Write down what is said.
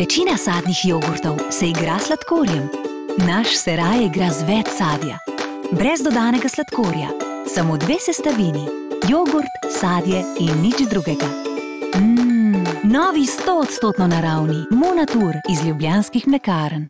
Večina sadnih jogurtov se igra s sladkorjem. Naš se raje igra z več sadja. Brez dodanega sladkorja, samo dve sestavini: jogurt, sadje in nič drugega. Mmm, novi 100-odstotno naravni Monatur iz ljubljanskih mlekarn.